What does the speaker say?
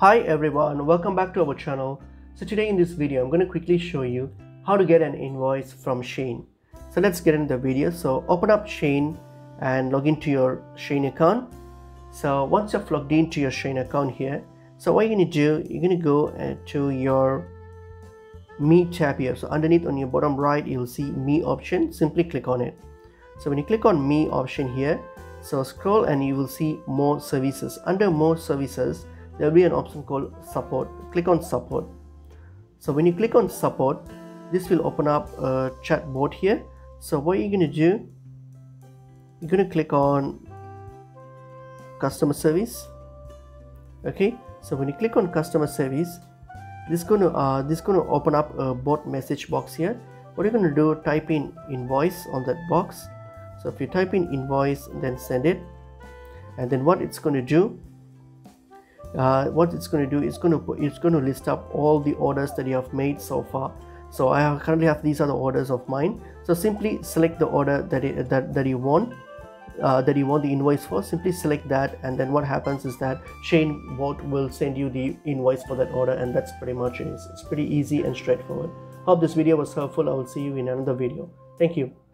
Hi everyone, welcome back to our channel. So today in this video, I'm going to quickly show you how to get an invoice from Shein. So let's get into the video. So open up Shein and log into your Shein account. So once you've logged into your Shein account here, so what you're going to do, you're going to go uh, to your Me tab here. So underneath on your bottom right, you'll see Me option. Simply click on it. So when you click on Me option here, so scroll and you will see More Services. Under More Services, there will be an option called support. Click on support. So when you click on support this will open up a chat chatbot here. So what you're going to do you're going to click on customer service. Okay? So when you click on customer service this is going to uh, this is going to open up a bot message box here. What you're going to do type in invoice on that box. So if you type in invoice then send it. And then what it's going to do uh, what it's going to do it's going to put, it's going to list up all the orders that you have made so far. So I currently have these are the orders of mine. So simply select the order that it, that, that you want uh, that you want the invoice for. Simply select that and then what happens is that Shein bot will send you the invoice for that order and that's pretty much it. It's pretty easy and straightforward. Hope this video was helpful. I will see you in another video. Thank you